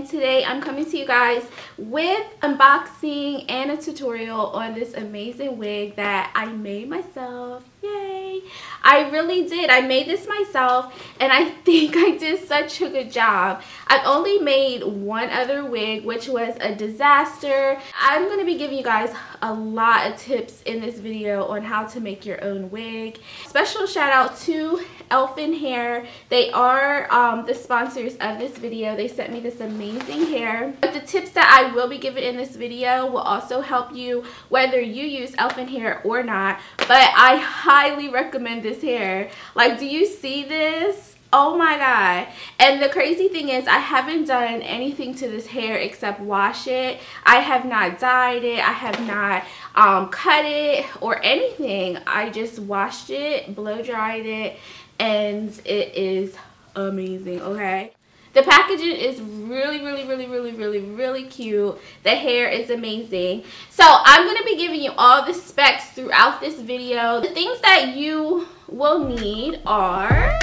and today I'm coming to you guys with unboxing and a tutorial on this amazing wig that I made myself. Yay! I really did. I made this myself and I think I did such a good job. I've only made one other wig which was a disaster. I'm going to be giving you guys a lot of tips in this video on how to make your own wig. Special shout out to Elfin Hair. They are um, the sponsors of this video. They sent me this amazing hair. But the tips that I will be giving in this video will also help you whether you use Elfin Hair or not. But I highly recommend this hair. Like, do you see this? oh my god and the crazy thing is i haven't done anything to this hair except wash it i have not dyed it i have not um, cut it or anything i just washed it blow dried it and it is amazing okay the packaging is really really really really really really cute. The hair is amazing. So i'm going to be giving you all the specs throughout this video. The things that you will need are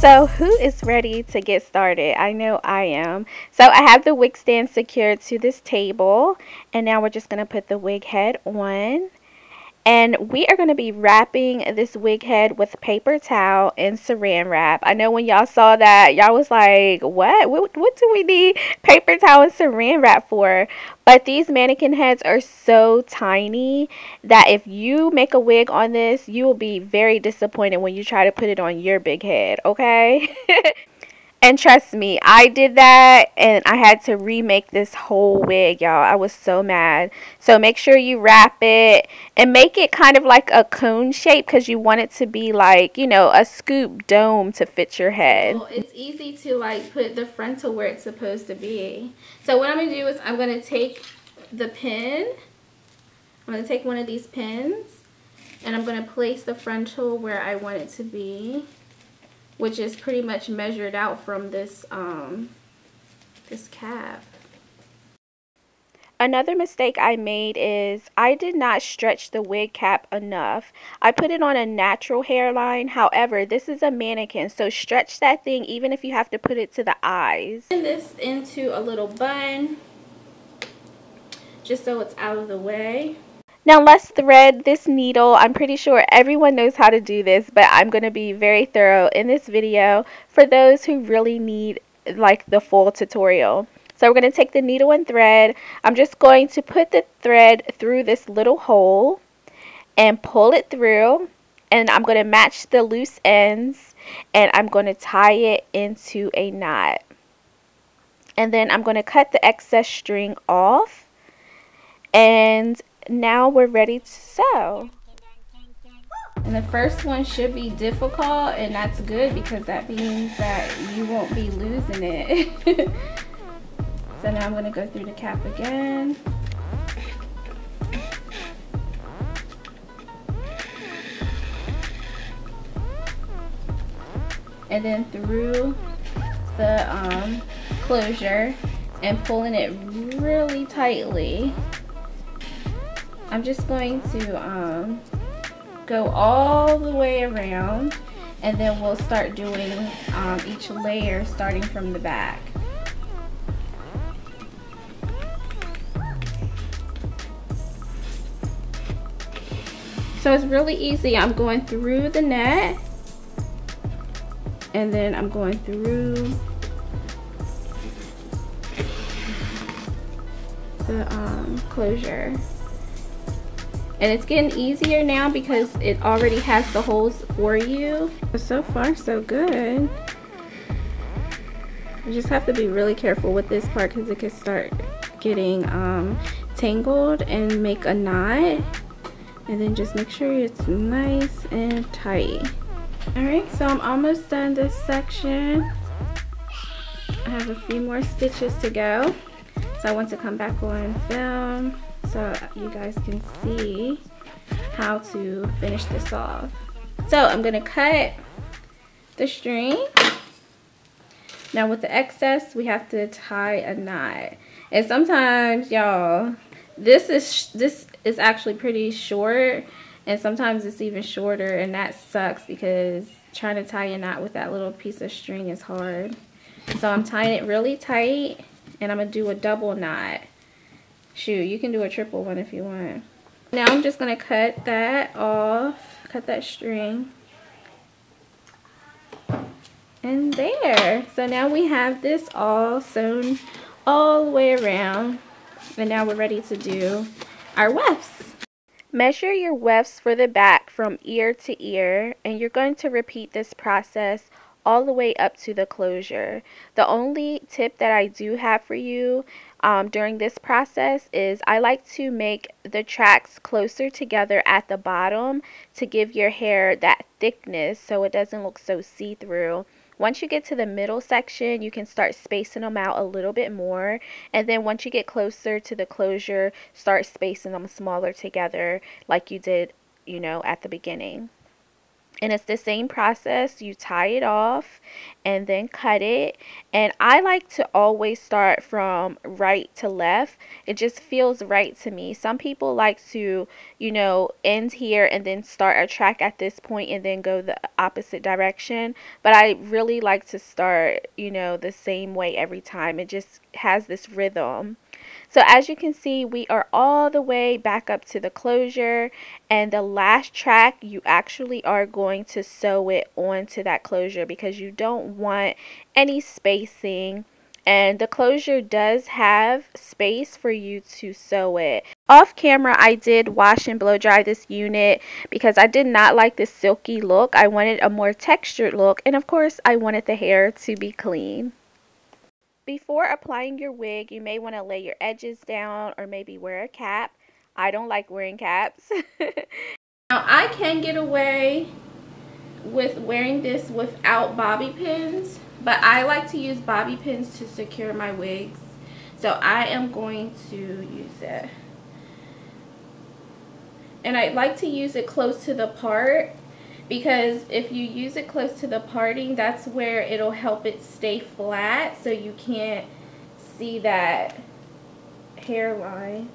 So who is ready to get started? I know I am. So I have the wig stand secured to this table and now we're just going to put the wig head on. And we are going to be wrapping this wig head with paper towel and saran wrap. I know when y'all saw that, y'all was like, what? what? What do we need paper towel and saran wrap for? But these mannequin heads are so tiny that if you make a wig on this, you will be very disappointed when you try to put it on your big head, okay? And trust me, I did that and I had to remake this whole wig, y'all. I was so mad. So make sure you wrap it and make it kind of like a cone shape because you want it to be like, you know, a scoop dome to fit your head. Well, it's easy to like put the frontal where it's supposed to be. So what I'm going to do is I'm going to take the pin. I'm going to take one of these pins and I'm going to place the frontal where I want it to be which is pretty much measured out from this um, this cap. Another mistake I made is I did not stretch the wig cap enough. I put it on a natural hairline. However, this is a mannequin, so stretch that thing even if you have to put it to the eyes. This into a little bun just so it's out of the way. Now let's thread this needle. I'm pretty sure everyone knows how to do this, but I'm going to be very thorough in this video for those who really need like the full tutorial. So we're going to take the needle and thread. I'm just going to put the thread through this little hole and pull it through. And I'm going to match the loose ends. and I'm going to tie it into a knot. And then I'm going to cut the excess string off and now we're ready to sew. And the first one should be difficult and that's good because that means that you won't be losing it. so now I'm going to go through the cap again. And then through the um, closure and pulling it really tightly. I'm just going to um, go all the way around and then we'll start doing um, each layer starting from the back. So it's really easy. I'm going through the net and then I'm going through the um, closure and it's getting easier now because it already has the holes for you. So far so good. You just have to be really careful with this part because it could start getting um, tangled and make a knot. And then just make sure it's nice and tight. All right so i'm almost done this section. I have a few more stitches to go. So i want to come back on film so you guys can see how to finish this off. So I'm gonna cut the string. Now with the excess, we have to tie a knot. And sometimes, y'all, this is this is actually pretty short, and sometimes it's even shorter, and that sucks because trying to tie a knot with that little piece of string is hard. So I'm tying it really tight, and I'm gonna do a double knot. Shoot, you can do a triple one if you want. Now I'm just to cut that off, cut that string. And there. So now we have this all sewn all the way around. And now we're ready to do our wefts. Measure your wefts for the back from ear to ear and you're going to repeat this process all the way up to the closure. The only tip that I do have for you um, during this process is I like to make the tracks closer together at the bottom to give your hair that thickness so it doesn't look so see-through. Once you get to the middle section, you can start spacing them out a little bit more. And then once you get closer to the closure, start spacing them smaller together like you did, you know, at the beginning and it's the same process. You tie it off and then cut it. And I like to always start from right to left. It just feels right to me. Some people like to you know end here and then start a track at this point and then go the opposite direction. But I really like to start you know the same way every time. It just has this rhythm so as you can see, we are all the way back up to the closure and the last track, you actually are going to sew it onto that closure because you don't want any spacing and the closure does have space for you to sew it. Off camera I did wash and blow dry this unit because I did not like this silky look. I wanted a more textured look and of course I wanted the hair to be clean. Before applying your wig, you may want to lay your edges down or maybe wear a cap. I don't like wearing caps. now, I can get away with wearing this without bobby pins, but I like to use bobby pins to secure my wigs. So I am going to use it. And I like to use it close to the part because if you use it close to the parting that's where it'll help it stay flat so you can't see that hairline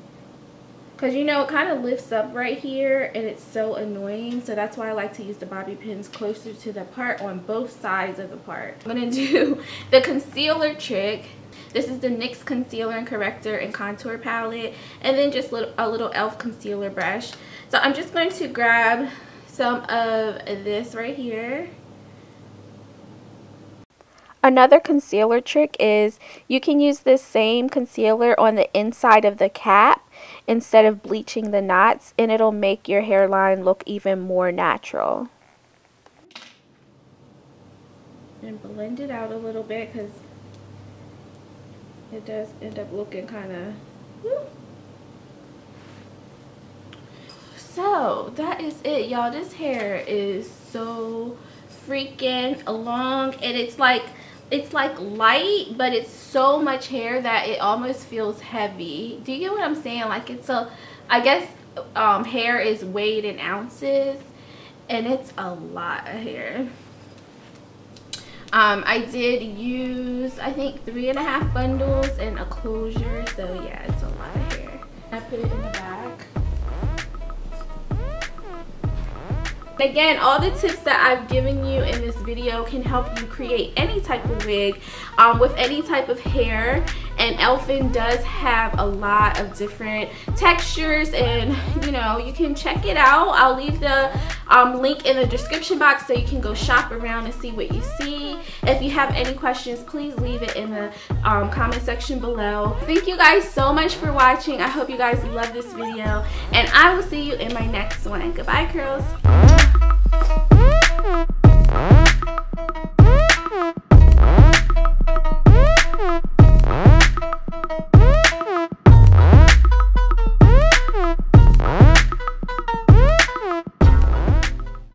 because you know it kind of lifts up right here and it's so annoying so that's why I like to use the bobby pins closer to the part on both sides of the part. I'm going to do the concealer trick. This is the NYX Concealer and Corrector and Contour Palette and then just a little e.l.f. concealer brush. So I'm just going to grab some of this right here. Another concealer trick is you can use this same concealer on the inside of the cap instead of bleaching the knots and it'll make your hairline look even more natural. and blend it out a little bit because it does end up looking kind of so that is it y'all this hair is so freaking long and it's like it's like light but it's so much hair that it almost feels heavy do you get what i'm saying like it's a i guess um hair is weighed in ounces and it's a lot of hair um, I did use, I think, three and a half bundles and a closure. So yeah, it's a lot of hair. I put it in the back. Again, all the tips that I've given you in this video can help you create any type of wig um, with any type of hair. And Elfin does have a lot of different textures and, you know, you can check it out. I'll leave the um, link in the description box so you can go shop around and see what you see. If you have any questions, please leave it in the um, comment section below. Thank you guys so much for watching. I hope you guys love this video. And I will see you in my next one. Goodbye, curls.